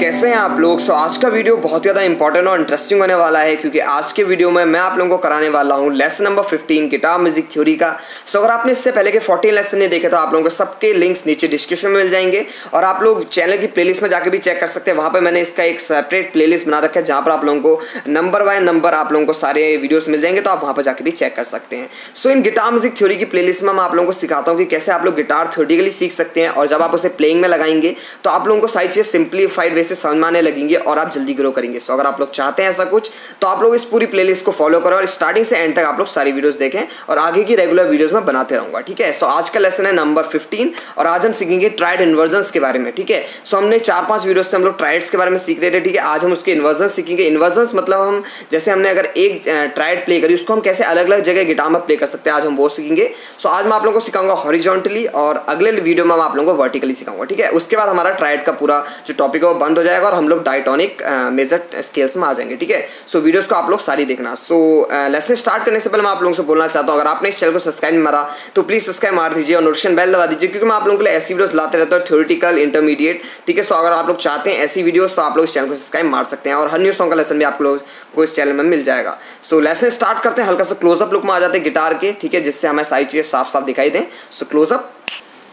कैसे हैं आप लोग? सो so, आज का वीडियो बहुत ज़्यादा इंपॉर्टेंट और इंटरेस्टिंग होने वाला है क्योंकि आज के वीडियो में मैं आप लोगों को कराने वाला हूँ lesson number 15 guitar music theory का। सो so, अगर आपने इससे पहले के 14 लेसन नहीं देखे तो आप लोगों को सबके लिंक्स नीचे डिस्क्रिप्शन में मिल जाएँगे। और आप लोग चैनल की प्लेलिस्ट में जाकर भी चेक कर सकते हैं। वहाँ पर मैंने इसका एक सेपरेट प्ले बना रखा है जहाँ पर आप लोगों को नंबर बाय नंबर आप लोगों को सारे वीडियोज़ मिल जाएँगे तो आप वहाँ पर जाकर भी चेक कर सकते हैं। So in guitar music theory की प्ले में मैं आप लोगों को सिखाता हूँ कि कैसे आप लोग गिटार थ्योरेटिकली सीख सकते हैं। और जब आप उसे प्लेइंग में लगाएँगे तो आप लोगों को सारी चीज़ सिंप्लीफाइड से समझ आने लगेंगे और आप जल्दी ग्रो करेंगे। सो अगर आप लोग चाहते हैं ऐसा कुछ तो आप लोग इस पूरी प्लेलिस्ट को फॉलो करो और स्टार्टिंग से एंड तक आप लोग सारी वीडियोस देखें और आगे की रेगुलर वीडियोस में बनाते रहूँगा, ठीक है? सो आज का लेसन है नंबर फिफ्टीन और आज हम सीखेंगे ट्राइड इन्वर्जन के बारे में, ठीक है? सो हमने चार पाँच वीडियो से हम लोग ट्राइड्स के बारे में सीख रहे थे, ठीक है? आज हम उसके इन्वर्जन सीखेंगे। इन्वर्जन मतलब हम, जैसे हमने अगर एक ट्राइड प्ले करी, उसको हम कैसे अलग अलग जगह गिटार में प्ले कर सकते हैं, आज हम वो सीखेंगे। सो आज मैं आप लोगों को सिखाऊँगा हॉरिजॉन्टली और अगले वीडियो में मैं आप लोगों को वर्टिकली सिखाऊँगा, ठीक है? उसके बाद हमारा ट्राइड का पूरा जो टॉपिक है, वो बंद हो जाएगा और हम लोग डायटोनिक मेजर स्केल्स में आ जाएँगे, ठीक है? सो वीडियोस को आप लोग सारी देखना। सो लेसन स्टार्ट करने से पहले मैं आप लोगों से बोलना चाहता हूँ, अगर आपने इस चैनल को सब्सक्राइब मारा तो प्लीज़ सब्सक्राइब मार दीजिए और नोटिफिकेशन बेल दबा दीजिए, क्योंकि मैं आप लोगों के लिए ऐसी वीडियोस लाते रहता हूँ थ्योरिटिकल इंटरमीडिएट ठीक है? सो अगर आप लोग चाहते हैं ऐसी वीडियोस तो आप लोग इस चैनल को सब्सक्राइब मार सकते हैं और हर न्यू सॉन्ग का लेसन भी आप लोग को इस चैनल में मिल जाएगा। सो लेसन स्टार्ट करते हैं, हल्का सा क्लोजअप लुक में आ जाते हैं गिटार के, ठीक है? जिससे हमें सारी चीज़ें साफ़ साफ़ दिखाई दें। So close up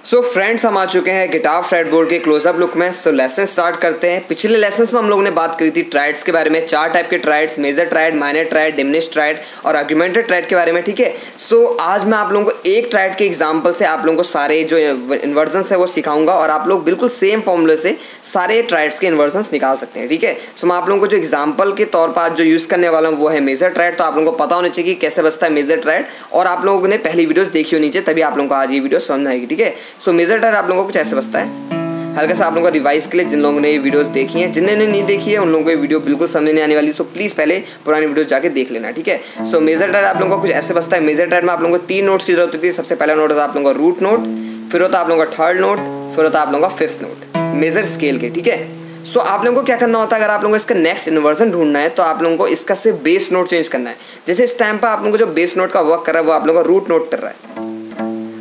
so so friends हम आ चुके हैं गिटार फ्रेड बोर्ड के क्लोजअप लुक में। सो लेसन स्टार्ट करते हैं। पिछले लेसन में हम लोगों ने बात करी थी ट्राइड्स के बारे में। चार टाइप के triads major triad minor triad diminish triad और आर्ग्यूमेंटेड ट्राइड के बारे में, ठीक है? सो आज मैं आप लोगों को एक ट्राइड के एग्ज़ाम्पल से आप लोगों को सारे जो इन्वर्जन है वो सिखाऊँगा और आप लोग बिल्कुल सेम फॉर्मूले से सारे ट्राइड्स के इन्वर्जन निकाल सकते हैं, ठीक है? सो मैं आप लोगों को जो एग्ज़ाम्पल के तौर पर आज जो यूज़ करने वाला हूँ वो है मेजर ट्राइड तो आप लोगों को पता होना चाहिए कि कैसे बसता है मेजर ट्राइड और आप लोगों ने पहली वीडियोज़ देखी होनी चाहिए, तभी आप लोगों को आज ये वीडियो समझ आएगी, ठीक है? सो मेजर ट्राइड आप लोगों को कुछ ऐसे बसता है हल्का सा आप लोगों को रिवाइज के लिए जिन लोगों ने ये वीडियोस देखी हैं जिनने नहीं देखी है उन लोगों को ये वीडियो बिल्कुल समझ नहीं आने वाली सो प्लीज़ पहले पुरानी वीडियो जाके देख लेना ठीक है सो मेजर टाइड आप लोगों को कुछ ऐसे बसता है मेजर टाइड में आप लोगों को तीन नोट्स की ज़रूरत होती है सबसे पहला नोट होता है आप लोगों का रूट नोट फिर होता है आप लोगों का थर्ड नोट फिर होता है आप लोगों का फिफ्थ नोट मेजर स्केल के ठीक है सो so, आप लोगों को क्या करना होता है अगर आप लोगों को इसका नेक्स्ट इन्वर्जन ढूंढना है तो आप लोगों को इसका से बेस नोट चेंज करना है जैसे इस टाइम पर आप लोगों को जो बेस नोट का वर्क कर रहा है वो आप लोगों का रूट नोट कर रहा है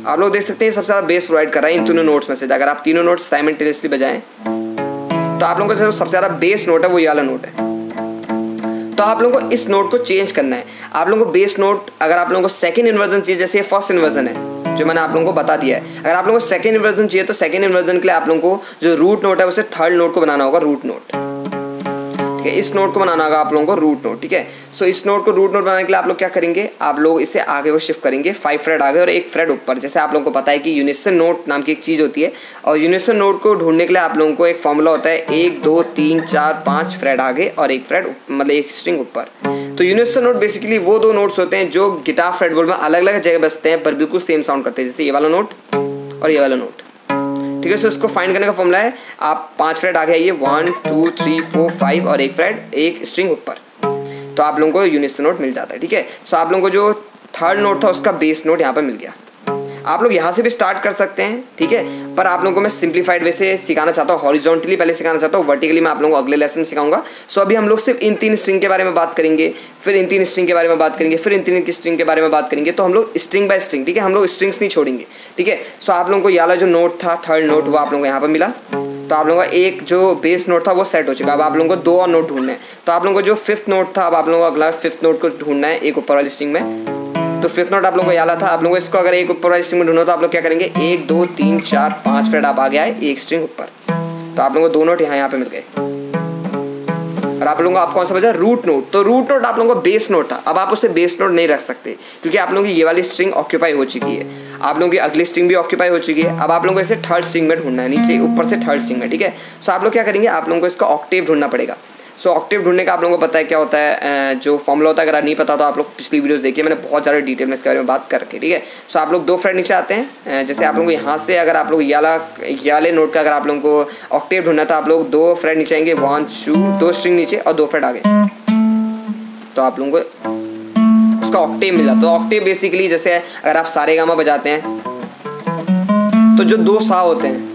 आप लोग देख सकते हैं, सबसे ज़्यादा बेस प्रोवाइड कर रहा है इन तीनों नोट्स में से। अगर आप तीनों नोट्स साइमेंटेनियसली बजाएँ तो आप लोगों को सबसे ज़्यादा बेस नोट है, वो ये वाला नोट है। तो आप लोगों को इस नोट को चेंज करना है। आप लोगों को बेस नोट अगर आप लोगों को सेकंड इन्वर्जन चाहिए, जैसे फ़र्स्ट इन्वर्जन है, जो मैंने आप लोगों को बता दिया है। अगर आप लोगों को सेकंड इन्वर्जन चाहिए तो सेकंड इन्वर्जन के लिए आप लोगों को जो रूट नोट है, उसे थर्ड नोट को बनाना होगा रूट नोट ठीक है? इस नोट को बनाना होगा आप लोगों को रूट नोट ठीक है? सो इस नोट को रूट नोट बनाने के लिए आप लोग क्या करेंगे? आप लोग इसे आगे वो शिफ्ट करेंगे फाइव फ्रेड आगे और एक फ्रेड ऊपर। जैसे आप लोगों को पता है कि यूनिसन नोट नाम की एक चीज़ होती है और यूनिसन नोट को ढूँढने के लिए आप लोगों को एक फॉर्मूला होता है, एक, दो, तीन, चार, पाँच फ्रेड आगे और एक फ्रेड मतलब एक स्ट्रिंग ऊपर। तो यूनिसन नोट बेसिकली वो दो नोट्स होते हैं जो गिटार फ्रेड बोर्ड में अलग अलग जगह बसते हैं पर बिल्कुल सेम साउंड करते हैं। जैसे ये वाला नोट और ये वाला नोट ठीक है सो इसको फाइंड करने का फॉर्मूला है, आप पाँच फ्रेड आगे आइए one two three four five और एक फ्रेड एक स्ट्रिंग ऊपर। तो आप लोगों को यूनिस्ट नोट मिल जाता है, ठीक है? सो आप लोगों को जो थर्ड नोट था, उसका बेस नोट यहाँ पर मिल गया। आप लोग यहाँ से भी स्टार्ट कर सकते हैं, ठीक है? पर आप लोगों को मैं सिंप्लीफाइड वे से सिखाना चाहता हूँ हॉरिजॉन्टली पहले सिखाना चाहता हूँ वर्टिकली मैं आप लोगों को अगले लेसन सिखाऊँगा। सो अभी हम लोग सिर्फ़ इन तीन स्ट्रिंग के बारे में बात करेंगे, फिर इन तीन स्ट्रिंग के बारे में बात करेंगे, फिर इन तीन स्ट्रिंग के बारे में बात करेंगे तो हम लोग स्ट्रिंग बाय स्ट्रिंग ठीक है? हम लोग स्ट्रिंग्स नहीं छोड़ेंगे, ठीक है? सो आप लोगों को ये जो नोट था थर्ड नोट वो आप लोगों को यहाँ पर मिला। तो आप लोगों का एक जो बेस नोट था, वो सेट हो चुका। अब आप लोगों को दो और नोट ढूंढना है। तो आप लोगों को जो फिफ्थ नोट था, अब आप लोगों को अगला फिफ्थ नोट को ढूंढना है, एक ऊपर वाली स्ट्रिंग में। तो फिफ्थ नोट आप लोगों को याद था आप लोगों को इसको अगर एक ऊपर वाली स्ट्रिंग में ढूंढो तो आप लोग क्या करेंगे? एक, दो, तीन, चार, पाँच फ्रेड आप आगे आए एक स्ट्रिंग ऊपर। तो आप लोगों को दो नोट यहाँ यहाँ पे मिल गए। और आप लोगों को आप कौन सा बजा रूट नोट तो रूट नोट आप लोगों को बेस नोट था। अब आप उसे बेस नोट नहीं रख सकते, क्योंकि आप लोगों की ये वाली स्ट्रिंग ऑक्यूपाई हो चुकी है। आप लोगों की अगली स्ट्रिंग भी ऑक्यूपाई हो चुकी है। अब आप लोगों को इसे थर्ड स्ट्रिंग में ढूंढना है। नीचे, ऊपर से थर्ड स्ट्रिंग में, ठीक है? सो आप लोग क्या करेंगे? आप लोगों को इसका ऑक्टेव ढूंढना पड़ेगा। सो ऑक्टिव ढूँढने का आप लोगों को पता है क्या होता है जो फॉर्मूला होता है, अगर नहीं पता तो आप लोग पिछली वीडियोस देखिए, मैंने बहुत ज़्यादा डिटेल में इसके बारे में बात कर रखी ठीक है? सो आप लोग दो फ्रेंड नीचे आते हैं जैसे आप लोग यहाँ से अगर आप लोग याला, याले नोट का अगर आप लोगों को ऑक्टिव ढूंढना था आप लोग दो फ्रेंड नीचे आएँगे वन टू दो स्ट्रिंग नीचे और दो फ्रेंड आगे। तो आप लोगों को उसका ऑक्टेव मिल। जाता तो ऑक्टेव बेसिकली जैसे अगर आप सारे गामा बजाते हैं तो जो दो सा होते हैं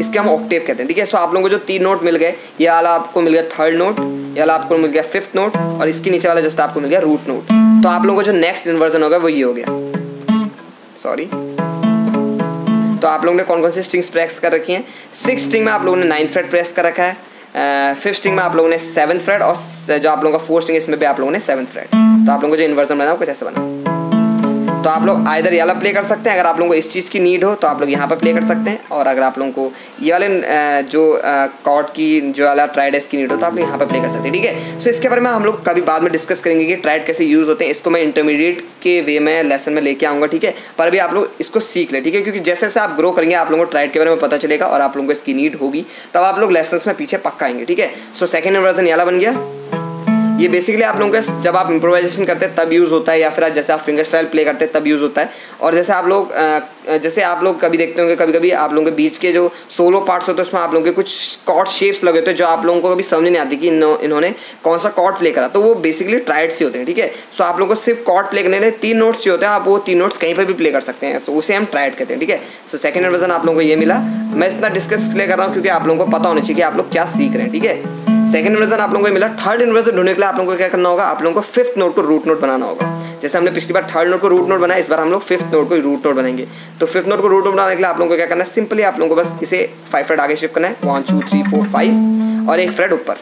इसके हम ऑक्टेव कहते हैं। ठीक है सो आप लोगों को जो तीन नोट मिल गए, ये वाला आपको मिल गया थर्ड नोट ये वाला आपको मिल गया फिफ्थ नोट और इसके नीचे वाला जस्ट आपको मिल गया रूट नोट तो आप लोगों को जो नेक्स्ट इन्वर्जन होगा वो ये हो गया। सॉरी तो आप लोगों ने कौन कौन सी स्ट्रिंग्स प्रेस कर रखी हैं? सिक्स स्ट्रिंग में आप लोगों ने नाइन्थ फ्रेट प्रेस कर रखा है फिफ्थ स्ट्रिंग में आप लोगों ने सेवन्थ फ्रेड और जो आप लोगों का फोर्थ स्ट्रिंग इसमें भी आप लोगों ने सेवन्थ फ्रेड तो आप लोगों को जो इन्वर्जन बनाया वो कुछ ऐसे बना तो आप लोग आइधर ये वाला प्ले कर सकते हैं। अगर आप लोगों को इस चीज़ की नीड हो तो आप लोग यहाँ पर प्ले कर सकते हैं। और अगर आप लोगों को ये वाले जो कॉट की, जो वाला ट्राइड की नीड हो तो आप लोग यहाँ पर प्ले कर सकते हैं, ठीक है? सो इसके बारे में हम लोग कभी बाद में डिस्कस करेंगे कि ट्राइड कैसे यूज़ होते हैं। इसको मैं इंटरमीडिएट के वे में लेसन में लेके आऊँगा, ठीक है? पर अभी आप लोग इसको सीख लें, ठीक है? क्योंकि जैसे जैसे आप ग्रो करेंगे, आप लोगों को ट्राइड के बारे में पता चलेगा और आप लोगों को इसकी नीड होगी, तब आप लोग लेसन में पीछे पक्का आएँगे, ठीक है? सो सेकेंड वर्जन याला बन गया। ये बेसिकली आप लोगों का जब आप इम्प्रोवाइजेशन करते हैं, तब यूज़ होता है, या फिर जैसे आप फिंगर स्टाइल प्ले करते हैं, तब यूज़ होता है। और जैसे आप लोग जैसे आप लोग कभी देखते होंगे कभी कभी आप लोगों के बीच के जो सोलो पार्ट्स होते हैं, उसमें आप लोगों के कुछ कॉर्ड शेप्स लगे होते हैं, जो आप लोगों को कभी समझ नहीं आती कि इन्होंने कौन सा कॉर्ड प्ले करा। तो वो बेसिकली ट्राइड से होते हैं, ठीक है? सो आप लोगों को सिर्फ़ कॉर्ड प्ले करने तीन नोट्स जो होते हैं, आप वो तीन नोट्स कहीं पर भी प्ले कर सकते हैं। तो उसे हम ट्राइड कहते हैं, ठीक है? सो सेकंड वर्जन आप लोगों को ये मिला। मैं इतना डिस्कस इसलिए कर रहा हूँ, क्योंकि आप लोगों को पता होना चाहिए कि आप लोग क्या सीख रहे हैं, ठीक है? सेकंड इन्वर्जन आप लोगों को मिला। थर्ड इन्वर्जन ढूँढने के लिए आप लोगों को क्या करना होगा? आप लोगों को फिफ्थ नोट को रूट नोट बनाना होगा। जैसे हमने पिछली बार थर्ड नोट को रूट नोट बनाया, इस बार हम लोग फिफ्थ नोट को रूट नोट बनाएँगे। तो फिफ्थ नोट को रूट नोट बनाने के लिए आप लोगों को क्या करना है? सिंपली आप लोगों को बस इसे फाइव फ्रेड आगे शिफ्ट करना है। One two three four five और एक फ्रेड ऊपर।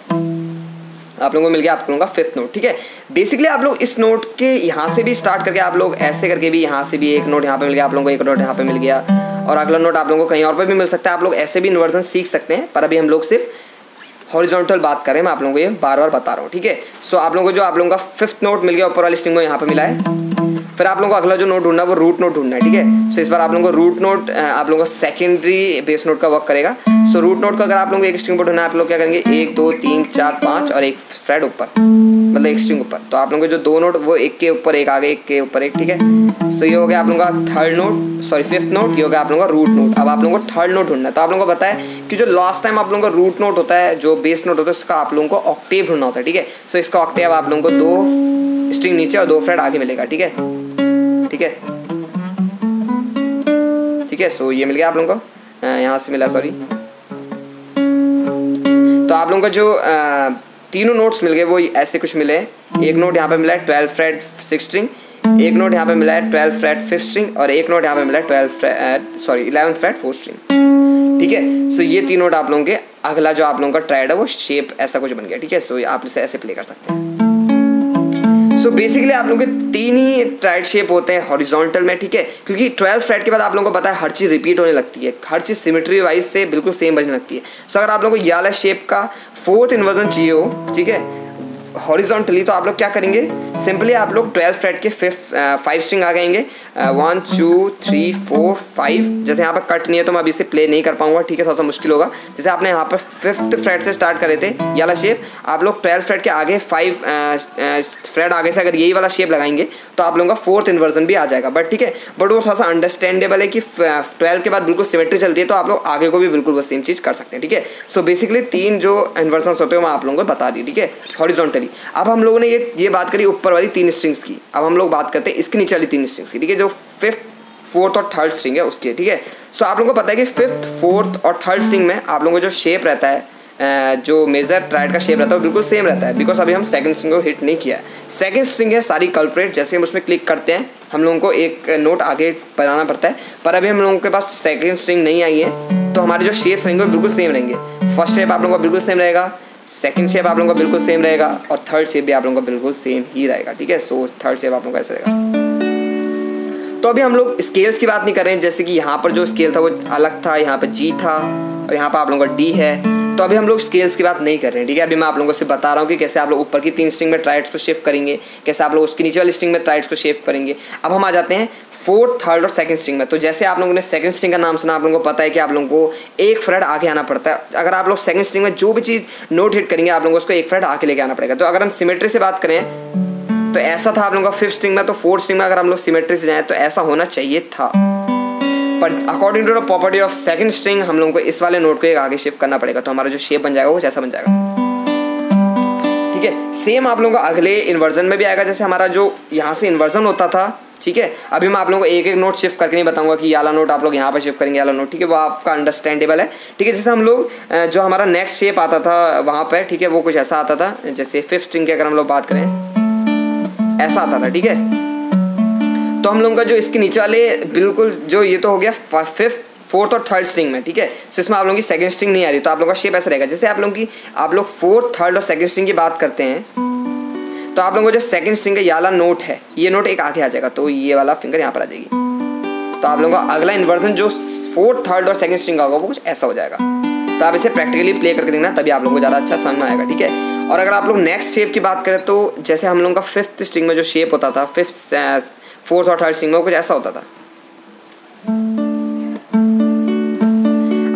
आप लोगों को मिल गया आप लोगों का फिफ्थ नोट ठीक है? बेसिकली आप लोग इस नोट के यहाँ से भी स्टार्ट करके आप लोग ऐसे करके भी यहाँ से भी एक नोट यहाँ पे मिल गया, आप लोगों को एक नोट यहाँ पे मिल गया। और अगला नोट आप लोगों को कहीं और पे भी मिल सकता है। आप लोग ऐसे भी इन्वर्जन सीख सकते हैं, पर अभी हम लोग सिर्फ़ हॉरिजॉन्टल बात करें, मैं आप लोगों को ये बार बार बता रहा हूँ, ठीक है? सो आप लोगों को जो आप लोगों का फिफ्थ नोट मिल गया, ऊपर वाली स्ट्रिंग में यहाँ पे मिला है। फिर आप लोगों को अगला जो नोट ढूंढना है वो रूट नोट ढूंढना है ठीक है सो इस बार आप लोगों को रूट नोट आप लोगों को सेकेंडरी बेस नोट का वर्क करेगा सो रूट नोट का अगर आप लोगों को एक स्ट्रिंग पर ढूंढना है आप लोग क्या करेंगे एक दो तीन चार पाँच और एक फ्रेड ऊपर मतलब एक स्ट्रिंग ऊपर तो आप लोगों के जो दो नोट वो एक के ऊपर एक आगे एक के ऊपर एक ठीक है सो ये हो गया आप लोगों का third note sorry fifth note ये हो गया आप लोगों का रूट नोट अब आप लोगों को थर्ड नोट ढूंढना है तो आप लोगों को बताया कि जो लास्ट टाइम आप लोगों का रूट नोट होता है जो बेस नोट होता है उसका आप लोगों को ऑक्टेव ढूंढना होता है ठीक है सो इसका ऑक्टेव आप लोगों को दो स्ट्रिंग नीचे और दो फ्रेड आगे मिलेगा ठीक है ठीक है? ठीक है सो ये मिल गया आप लोगों को। यहाँ से मिला सॉरी तो आप लोगों का जो तीनों नोट्स मिल गए, वो ऐसे कुछ मिले। एक नोट यहाँ पे मिला है ट्वेल्व फ्रेड सिक्स स्ट्रिंग एक नोट यहाँ पे मिला है ट्वेल्व फ्रेड फिफ्थ स्ट्रिंग और एक नोट यहाँ पे मिला है twelve fret sorry eleven fret fourth string ठीक है? सो ये तीन नोट आप लोगों के, अगला जो आप लोगों का ट्राइड है, वो शेप ऐसा कुछ बन गया। ठीक है? सो आप इसे ऐसे प्ले कर सकते हैं। सो बेसिकली आप लोगों के तीन ही ट्राइड शेप होते हैं हॉरिजॉन्टल में, ठीक है? क्योंकि ट्वेल्व फ्रेड के बाद आप लोगों को पता है, हर चीज़ रिपीट होने लगती है। हर चीज़ सिमेट्री वाइज से बिल्कुल सेम बजने लगती है। सो अगर आप लोगों को याला शेप का फोर्थ इन्वर्जन चाहिए हो, ठीक है? हॉरिजॉन्टली तो आप लोग क्या करेंगे? सिंपली आप लोग ट्वेल्व फ्रेड के फिफ्थ फाइव स्ट्रिंग आ गएँगे one two three four five जैसे यहाँ पर कट नहीं है तो मैं अभी इसे प्ले नहीं कर पाऊँगा, ठीक है? थोड़ा सा मुश्किल होगा। जैसे आपने यहाँ पर फिफ्थ फ्रेड से स्टार्ट करे थे, ये वाला शेप आप लोग ट्वेल्थ फ्रेड के आगे फाइव फ्रेड आगे से अगर यही वाला शेप लगाएँगे तो आप लोगों का फोर्थ इन्वर्जन भी आ जाएगा। बट ठीक है बट वो थोड़ा सा अंडरस्टैंडेबल है कि ट्वेल्व के बाद बिल्कुल सिमेट्री चलती है तो आप लोग आगे को भी बिल्कुल वो सेम चीज़ कर सकते हैं, ठीक है? सो बेसिकली तीन जो इन्वर्जन होते हैं मैं आप लोगों को बता दी, ठीक है? हॉरिजॉन्टली अब हम लोगों ने ये ये बात करी ऊपर वाली तीन स्ट्रिंग्स की। अब हम लोग बात करते हैं इसके नीचे वाली तीन स्ट्रिंग्स की। ठीक है, जो फिफ्थ फोर्थ और थर्ड स्ट्रिंग है उसकी, ठीक है? सो आप लोगों को पता है कि फिफ्थ फोर्थ और थर्ड स्ट्रिंग में आप लोगों को जो शेप रहता है जो मेजर ट्राइड का शेप रहता है वो बिल्कुल सेम रहता है बिकॉज़ अभी हम सेकंड स्ट्रिंग को हिट नहीं किया है। सेकंड स्ट्रिंग है सारी कल्परेट जैसे हम उसमें क्लिक करते हैं, हम लोगों को एक नोट आगे बनाना पड़ता है। पर अभी हम लोगों के पास सेकंड स्ट्रिंग नहीं आई है तो हमारे जो शेप्स रहेंगे वो बिल्कुल सेम रहेंगे। फ़र्स्ट शेप आप लोगों का बिल्कुल सेम रहेगा। सेकंड शेप आप लोगों का बिल्कुल सेम रहेगा और थर्ड शेप भी आप लोगों का बिल्कुल सेम ही रहेगा, ठीक है? सो थर्ड शेप आप लोगों का ऐसा रहेगा। तो अभी हम लोग स्केल्स की बात नहीं कर रहे हैं, जैसे कि यहाँ पर जो स्केल था वो अलग था, यहाँ पर जी था और यहाँ पर आप लोगों का डी है। तो अभी हम लोग स्केल्स की बात नहीं कर रहे हैं, ठीक है? अभी मैं आप लोगों से बता रहा हूँ कि कैसे आप लोग ऊपर की तीन स्ट्रिंग में ट्राइड्स को शिफ्ट करेंगे, कैसे आप लोग उसके नीचे वाली स्ट्रिंग में ट्राइड्स को शिफ्ट करेंगे। अब हम आ जाते हैं फोर्थ थर्ड और सेकंड स्ट्रिंग में। तो जैसे आप लोगों ने सेकंड स्ट्रिंग का नाम सुना, आप लोगों को पता है कि आप लोगों को एक फ्रेड आगे आना पड़ता है। अगर आप लोग सेकंड स्ट्रिंग में जो भी चीज़ नोट हिट करेंगे, आप लोगों को उसको एक फ्रेड आके लेके आना पड़ेगा। तो अगर हम सिमेट्री से बात करें तो ऐसा था आप लोगों का फिफ्थ स्ट्रिंग में तो फोर्थ स्ट्रिंग में अगर हम लोग सिमेट्री से जाएँ तो ऐसा होना चाहिए था। पर according to the property of second string हम लोगों को इस वाले नोट को एक आगे शिफ्ट करना पड़ेगा तो हमारा जो शेप बन जाएगा वो जैसा बन जाएगा। ठीक है? सेम आप लोगों को अगले इन्वर्जन में भी आएगा, जैसे हमारा जो यहाँ से इन्वर्जन होता था, ठीक है? अभी मैं आप लोगों को एक एक नोट शिफ्ट करके नहीं बताऊँगा कि याला नोट आप लोग यहाँ पर शिफ्ट करेंगे याला नोट ठीक है? वो आपका अंडरस्टैंडेबल है। ठीक है, जैसे हम लोग जो हमारा नेक्स्ट शेप आता था वहाँ पर, ठीक है? वो कुछ ऐसा आता था, जैसे फिफ्थ स्ट्रिंग की अगर हम लोग बात करें, ऐसा आता था, ठीक है? तो हम लोगों का जो इसके नीचे वाले, बिल्कुल जो ये तो हो गया फिफ्थ फोर्थ और थर्ड स्ट्रिंग में, ठीक है? सो इसमें आप लोगों की सेकंड स्ट्रिंग नहीं आ रही तो आप लोगों का शेप ऐसा रहेगा। जैसे आप लोगों की, आप लोग फोर्थ थर्ड और सेकंड स्ट्रिंग की बात करते हैं तो आप लोगों को जो सेकंड स्ट्रिंग का ये वाला नोट है, ये नोट एक आगे आ जाएगा तो ये वाला फिंगर यहाँ पर आ जाएगी। तो आप लोगों का अगला इन्वर्जन जो फोर्थ थर्ड और सेकंड स्ट्रिंग का होगा, वो कुछ ऐसा हो जाएगा। तो आप इसे प्रैक्टिकली प्ले करके देखना, तभी आप लोगों को ज़्यादा अच्छा समझ में आएगा, ठीक है? और अगर आप लोग नेक्स्ट शेप की बात करें तो जैसे हम लोगों का फिफ्थ स्ट्रिंग में जो शेप होता था फिफ्थ फोर्थ और थर्ड स्ट्रिंग में कुछ ऐसा होता था।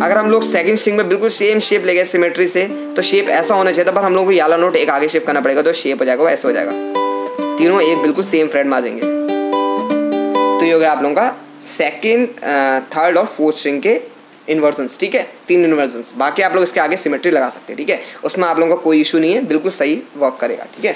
अगर हम लोग सेकंड स्ट्रिंग में बिल्कुल सेम शेप ले गए सिमेट्री से तो शेप ऐसा होना चाहिए था, पर हम लोग को याला नोट एक आगे शेप करना पड़ेगा तो शेप हो जाएगा वो ऐसा हो जाएगा। तीनों एक बिल्कुल सेम फ्रेड में आ जाएँगे तो ये हो गया आप लोगों का सेकेंड थर्ड और फोर्थ स्ट्रिंग के इन्वर्जन्स ठीक है? तीन इन्वर्जन्स बाकी आप लोग इसके आगे सिमेट्री लगा सकते हैं, ठीक है? उसमें आप लोगों का कोई इशू नहीं है, बिल्कुल सही वर्क करेगा, ठीक है?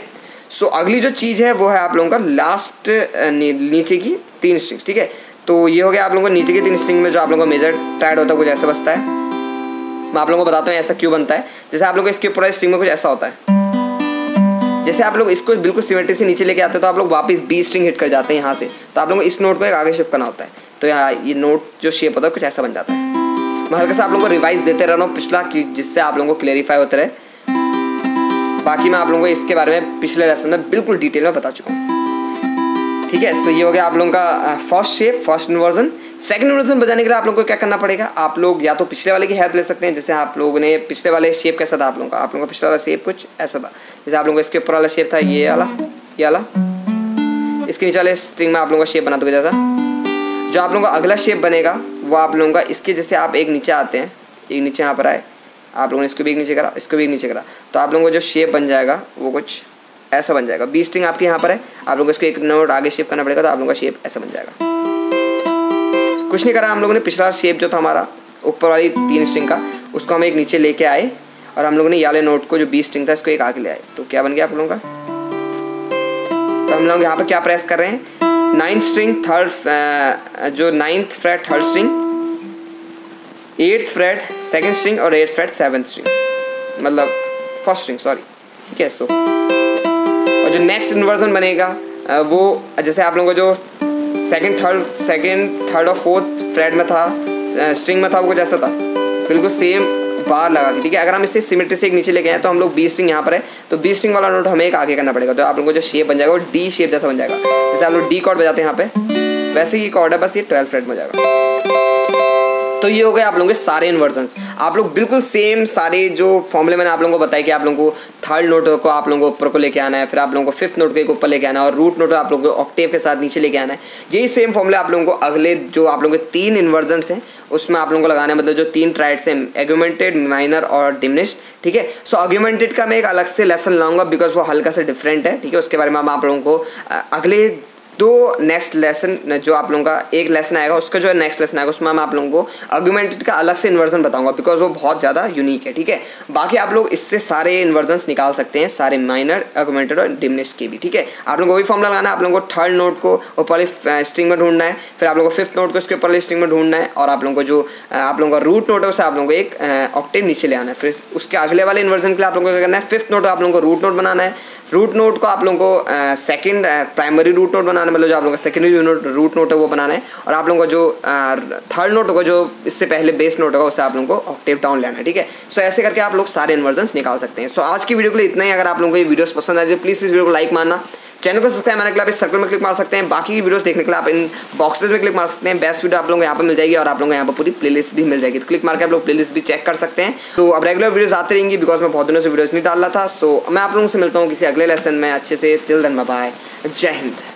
सो अगली जो चीज़ है, वो है आप लोगों का लास्ट नीचे की तीन स्ट्रिंग्स ठीक है? तो ये हो गया आप लोगों को नीचे की तीन स्ट्रिंग में जो आप लोगों को मेजर टाइड होता है, कुछ ऐसा बसता है। मैं आप लोगों को बताता हूँ ऐसा क्यों बनता है। जैसे आप लोग इसके ऊपर स्ट्रिंग में कुछ ऐसा होता है। जैसे आप लोग इसको बिल्कुल सिमेट्री से नीचे लेके आते हैं तो आप लोग वापस बी स्ट्रिंग हिट कर जाते हैं यहाँ से। तो आप लोगों को इस नोट को एक आगे शिफ्ट करना होता है। तो यहाँ ये नोट जो शेप होता है, कुछ ऐसा बन जाता है। मैं हल्का सा आप लोगों को रिवाइज देते रहना पिछला, कि जिससे आप लोगों को क्लेरिफाई होते रहे। बाकी मैं आप लोगों को इसके बारे में पिछले लेसन में बिल्कुल डिटेल में बता चुका हूँ ठीक है सो ये हो गया आप लोगों का first shape first inversion second inversion बजाने के लिए आप लोगों को क्या करना पड़ेगा आप लोग या तो पिछले वाले की हेल्प ले सकते हैं जैसे आप लोगों ने पिछले वाले शेप कैसा था आप लोगों का आप लोगों का पिछले वाला शेप कुछ ऐसा था जैसे आप लोगों का इसके ऊपर वाला शेप था ये वाला ये वाला इसके नीचे वाले स्ट्रिंग में आप लोगों का शेप बना दोगे जैसा जो आप लोगों का अगला शेप बनेगा वो आप लोगों का इसके जैसे आप एक नीचे आते हैं एक नीचे यहाँ पर आए आप लोगों ने इसको भी एक नीचे करा, इसको भी एक नीचे करा। तो आप लोगों को जो शेप बन जाएगा, वो कुछ ऐसा बन जाएगा। बी स्ट्रिंग आपके यहाँ पर है, आप लोगों को इसको एक नोट आगे शेप करना पड़ेगा तो आप लोगों का शेप ऐसा बन जाएगा। कुछ नहीं करा, हम लोगों ने पिछला शेप जो था हमारा, ऊपर वाली तीन स्ट्रिंग का, उसको हम एक नीचे लेके आए और हम लोगों ने याले नोट को जो बी स्ट्रिंग था, इसको एक आगे ले आए। तो क्या बन गया आप लोगों का? तो हम लोग यहाँ पर क्या प्रेस कर रहे हैं? नाइन्थ स्ट्रिंग थर्ड जो ninth fret third string eighth fret second string और एट्थ फ्रेट सेवन्थ स्ट्रिंग मतलब फ़र्स्ट स्ट्रिंग सॉरी ठीक है सो और जो नेक्स्ट इन्वर्जन बनेगा वो, जैसे आप लोगों को जो सेकेंड थर्ड सेकेंड थर्ड और फोर्थ फ्रेड में था स्ट्रिंग में था, वो ऐसा था। बिल्कुल सेम बार लगा के ठीक है? अगर हम इसे सिमेट्री से एक नीचे लेके आए तो हम लोग बी स्ट्रिंग यहाँ पर है तो बी स्ट्रिंग वाला नोट हमें एक आगे करना पड़ेगा तो आप लोगों को जो शेप बन जाएगा, वो डी शेप जैसा बन जाएगा। जैसे आप लोग डी कॉर्ड बजाते हैं यहाँ पे, वैसे ही कॉर्ड है, बस ये ट्वेल्थ फ्रेड में जाएगा। तो ये हो गए आप लोगों के सारे इन्वर्जन आप लोग बिल्कुल सेम सारे जो फॉर्मुले मैंने आप लोगों को बताया कि आप लोगों को थर्ड नोट को आप लोगों को ऊपर को लेके आना है फिर आप लोगों को फिफ्थ नोट के ऊपर लेके आना है और रूट नोट आप लोगों को ऑक्टेव के साथ नीचे लेके आना है यही सेम फॉर्मुले आप लोगों को अगले जो आप लोगों के तीन इन्वर्जन हैं उसमें आप लोगों को लगाना है मतलब जो तीन ट्राइड्स हैं एग्यूमेंटेड माइनर और डिमिनिश ठीक है सो आर्ग्यूमेंटेड का मैं एक अलग से लेसन लाऊँगा बिकॉज़ वो हल्का से डिफरेंट है ठीक है उसके बारे में आप लोगों को अगले दो नेक्स्ट लेसन जो आप लोगों का एक लेसन आएगा उसका जो है नेक्स्ट लेसन आएगा उसमें मैं आप लोगों को आर्गूमेंटेड का अलग से इन्वर्जन बताऊँगा बिकॉज़ वो बहुत ज़्यादा यूनिक है ठीक है बाकी आप लोग इससे सारे इन्वर्जन निकाल सकते हैं सारे माइनर आर्गूमेंटेड और डिमिनिश के भी ठीक है आप लोगों को वही फॉर्मला लगाना है आप लोगों को थर्ड नोट को ऊपर स्ट्रिंग में ढूंढना है फिर आप लोगों को फिफ्थ नोट को उसके ऊपर स्ट्रिंग में ढूंढना है और आप लोगों को जो आप लोगों का रूट नोट है उसे आप लोगों को एक ऑक्टेव नीचे ले आना है फिर उसके अगले वाले इन्वर्जन के लिए आप लोगों को क्या करना है फिफ्थ नोट आप लोगों को रूट नोट बनाना है रूट नोट को आप लोगों को सेकंड प्राइमरी रूट नोट बनाना मतलब जो आप लोगों का सेकेंडरी रूट नोट है वो बनाना है। और आप लोगों को जो थर्ड नोट होगा, जो इससे पहले बेस नोट होगा उससे आप लोगों को ऑक्टेव डाउन लेना है, ठीक है? सो ऐसे करके आप लोग सारे इन्वर्जन निकाल सकते हैं। सो आज की वीडियो के लिए इतना ही। अगर आप लोगों को ये वीडियोस पसंद आए तो प्लीज़ इस वीडियो को लाइक मारना चैनल को सब्सक्राइब करने के लिए आप इस सर्कल में क्लिक मार सकते हैं। बाकी की वीडियोस देखने के लिए आप इन बॉक्सेस में क्लिक मार सकते हैं। बेस्ट वीडियो आप लोगों को यहाँ पर मिल जाएगी और आप लोगों को यहाँ पर पूरी प्लेलिस्ट भी मिल जाएगी। तो क्लिक मार के आप लोग प्लेलिस्ट भी चेक कर सकते हैं। तो अब रेगुलर वीडियोज़ आते रहेंगी बिकॉज़ मैं बहुत दिनों से वीडियोस नहीं डाल रहा था। सो मैं आप लोगों से मिलता हूँ किसी अगले लेसन में। अच्छे से तिल धन बाय जय हिंद।